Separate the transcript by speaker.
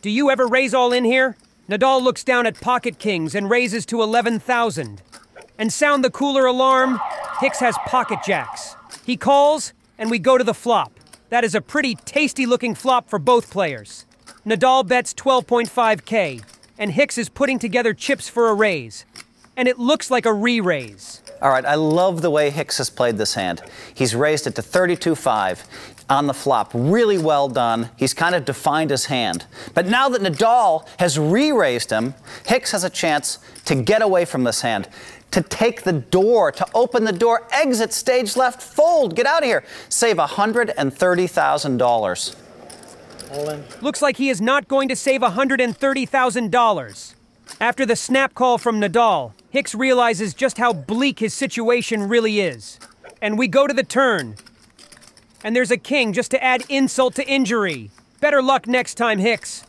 Speaker 1: Do you ever raise all in here? Nadal looks down at pocket kings and raises to 11,000. And sound the cooler alarm, Hicks has pocket jacks. He calls, and we go to the flop. That is a pretty tasty looking flop for both players. Nadal bets 12.5k, and Hicks is putting together chips for a raise. And it looks like a re raise.
Speaker 2: All right, I love the way Hicks has played this hand. He's raised it to 32-5 on the flop. Really well done. He's kind of defined his hand. But now that Nadal has re-raised him, Hicks has a chance to get away from this hand, to take the door, to open the door, exit stage left, fold, get out of here. Save $130,000.
Speaker 1: Looks like he is not going to save $130,000. After the snap call from Nadal, Hicks realizes just how bleak his situation really is. And we go to the turn. And there's a king just to add insult to injury. Better luck next time, Hicks.